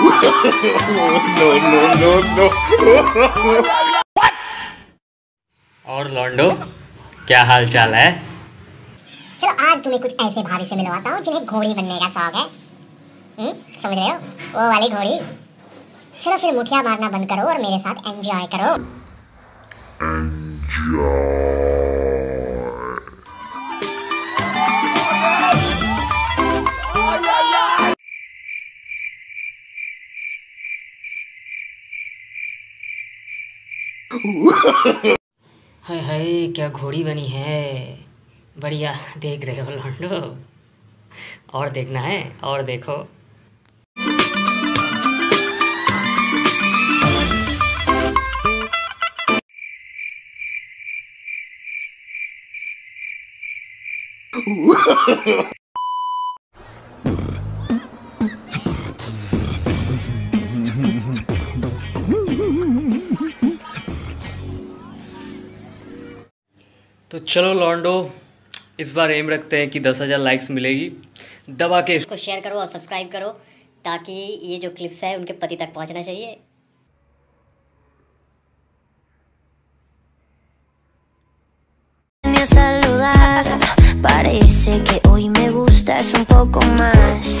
no, no, no, no. और लॉन्डो क्या हाल चाल है? चलो आज तुम्हें कुछ ऐसे भाभी से मिलवाता हूँ जिन्हें घोड़ी बनने का शौक है। हम्म समझ रहे हो? वो वाली घोड़ी। चलो फिर मुठिया मारना बंद करो और मेरे साथ एंजॉय करो। हाय हाय क्या घोड़ी बनी है? बढ़िया देख रहे हो लॉन्डो और देखना है और देखो। तो चलो लॉन्डो इस बार एम रखते हैं कि दस हज़ार लाइक्स मिलेगी दबा के इसको शेयर करो और सब्सक्राइब करो ताकि ये जो क्लिप्स है उनके पति तक पहुँचना चाहिए. Parece que hoy me gustas un poco más.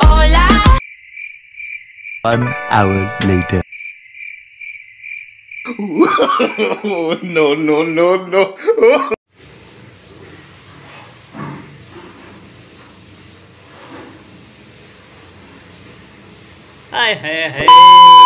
Hola. One hour later. No, no, no, no. हाय हाय हाय